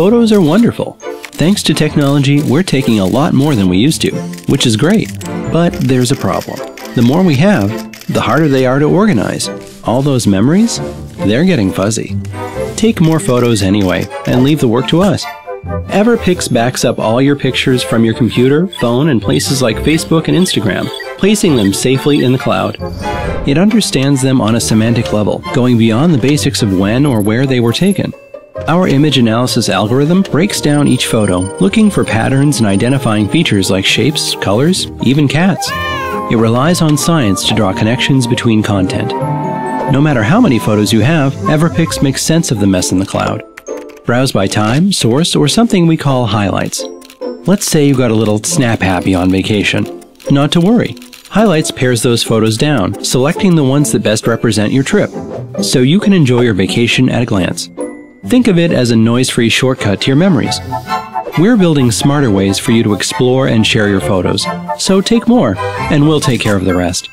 Photos are wonderful. Thanks to technology, we're taking a lot more than we used to, which is great. But there's a problem. The more we have, the harder they are to organize. All those memories, they're getting fuzzy. Take more photos anyway, and leave the work to us. Everpix backs up all your pictures from your computer, phone, and places like Facebook and Instagram, placing them safely in the cloud. It understands them on a semantic level, going beyond the basics of when or where they were taken. Our image analysis algorithm breaks down each photo, looking for patterns and identifying features like shapes, colors, even cats. It relies on science to draw connections between content. No matter how many photos you have, Everpix makes sense of the mess in the cloud. Browse by time, source, or something we call highlights. Let's say you got a little snap happy on vacation. Not to worry. Highlights pares those photos down, selecting the ones that best represent your trip, so you can enjoy your vacation at a glance. Think of it as a noise-free shortcut to your memories. We're building smarter ways for you to explore and share your photos, so take more, and we'll take care of the rest.